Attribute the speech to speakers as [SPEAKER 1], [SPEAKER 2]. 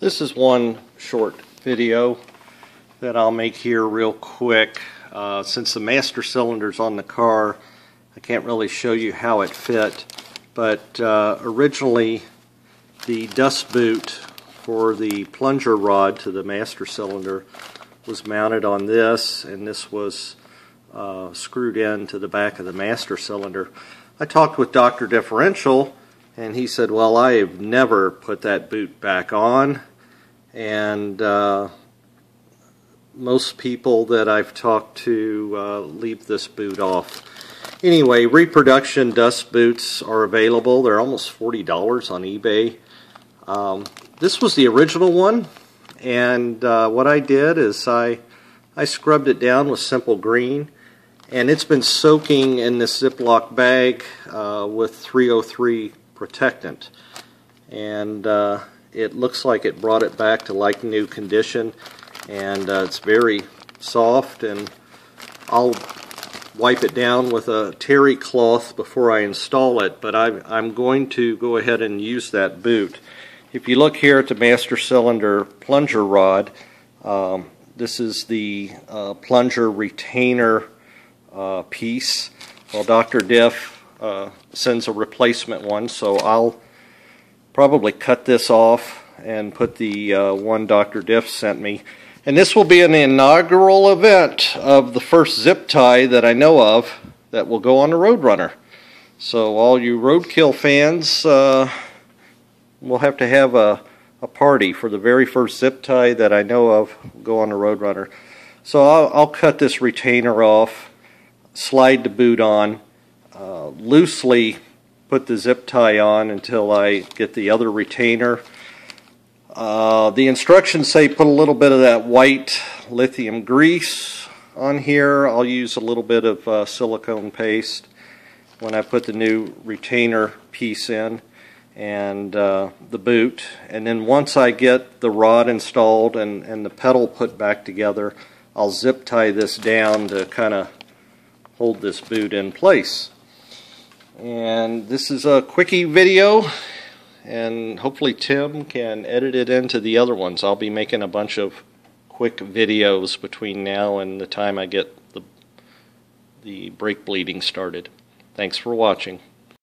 [SPEAKER 1] This is one short video that I'll make here real quick. Uh, since the master cylinder's on the car, I can't really show you how it fit. But uh, originally, the dust boot for the plunger rod to the master cylinder was mounted on this, and this was uh, screwed in to the back of the master cylinder. I talked with Dr. Differential, and he said, well, I have never put that boot back on and uh, most people that I've talked to uh, leave this boot off. Anyway, reproduction dust boots are available. They're almost $40 on eBay. Um, this was the original one, and uh, what I did is I, I scrubbed it down with Simple Green, and it's been soaking in this Ziploc bag uh, with 303 protectant. And uh, it looks like it brought it back to like new condition and uh, it's very soft and I'll wipe it down with a terry cloth before I install it but I, I'm going to go ahead and use that boot. If you look here at the master cylinder plunger rod um, this is the uh, plunger retainer uh, piece. Well Dr. Diff uh, sends a replacement one so I'll probably cut this off and put the uh, one Dr. Diff sent me. And this will be an inaugural event of the first zip tie that I know of that will go on the Roadrunner. So all you roadkill fans uh, will have to have a, a party for the very first zip tie that I know of go on the Roadrunner. So I'll, I'll cut this retainer off, slide the boot on, uh, loosely put the zip tie on until I get the other retainer. Uh, the instructions say put a little bit of that white lithium grease on here. I'll use a little bit of uh, silicone paste when I put the new retainer piece in and uh, the boot. And then once I get the rod installed and, and the pedal put back together, I'll zip tie this down to kind of hold this boot in place. And this is a quickie video and hopefully Tim can edit it into the other ones. I'll be making a bunch of quick videos between now and the time I get the, the brake bleeding started. Thanks for watching.